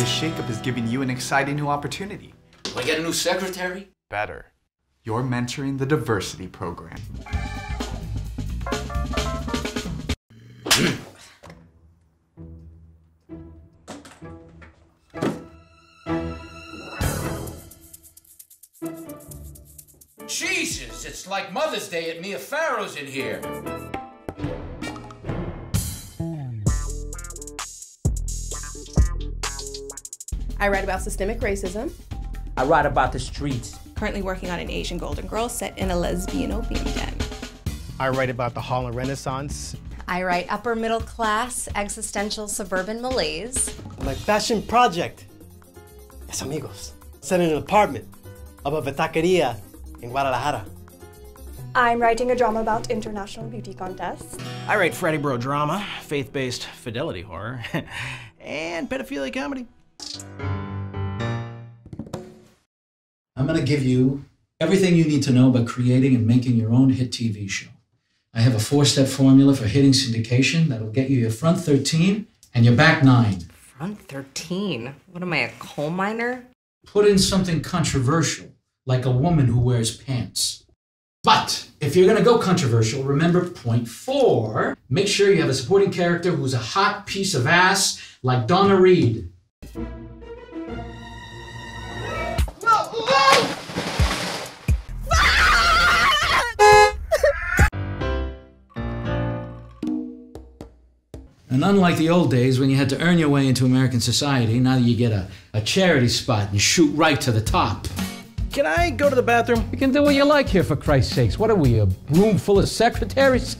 this shakeup is giving you an exciting new opportunity. Do I get a new secretary? Better. You're mentoring the diversity program. Jesus, it's like Mother's Day at Mia Farrow's in here. I write about systemic racism. I write about the streets. Currently working on an Asian Golden Girl set in a lesbian opium den. I write about the Harlem Renaissance. I write upper middle class existential suburban malaise. My fashion project es Amigos, set in an apartment above a taqueria in Guadalajara. I'm writing a drama about international beauty contests. I write Freddy Bro drama, faith-based fidelity horror, and pedophilia comedy. I'm going to give you everything you need to know about creating and making your own hit TV show. I have a four step formula for hitting syndication that'll get you your front 13 and your back nine. Front 13? What am I, a coal miner? Put in something controversial, like a woman who wears pants. But if you're going to go controversial, remember point four make sure you have a supporting character who's a hot piece of ass like Donna Reed. And unlike the old days when you had to earn your way into American society, now you get a, a charity spot and shoot right to the top. Can I go to the bathroom? You can do what you like here, for Christ's sakes. What are we, a room full of secretaries?